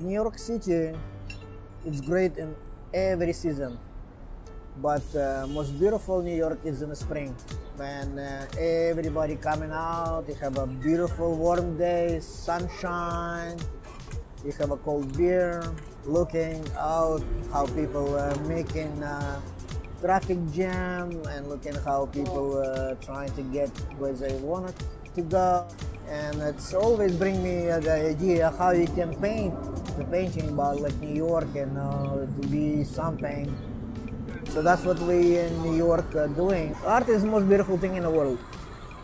New York City, it's great in every season, but uh, most beautiful New York is in the spring when uh, everybody coming out. You have a beautiful warm day, sunshine. You have a cold beer, looking out how people are making uh, traffic jam and looking how people are trying to get where they want to go. And it's always bring me uh, the idea how you can paint the painting about like New York and uh, to be something. So that's what we in New York are doing. Art is the most beautiful thing in the world.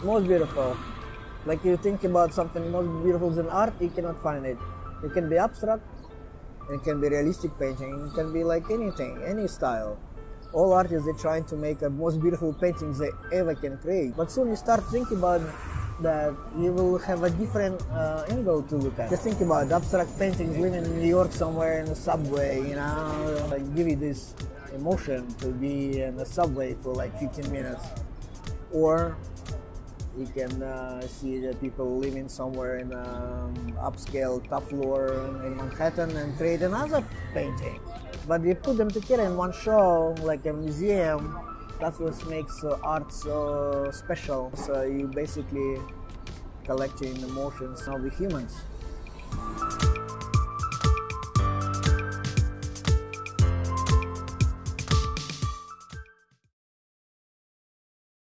Most beautiful. Like you think about something most beautiful than art, you cannot find it. It can be abstract, it can be realistic painting, it can be like anything, any style. All artists are trying to make the most beautiful paintings they ever can create. But soon you start thinking about that you will have a different uh, angle to look at. Just think about abstract paintings living in New York somewhere in the subway, you know, like give you this emotion to be in the subway for like 15 minutes. Or you can uh, see the people living somewhere in um, upscale top floor in Manhattan and create another painting. But you put them together in one show, like a museum. That's what makes uh, art so special. So you basically collecting emotions of the humans.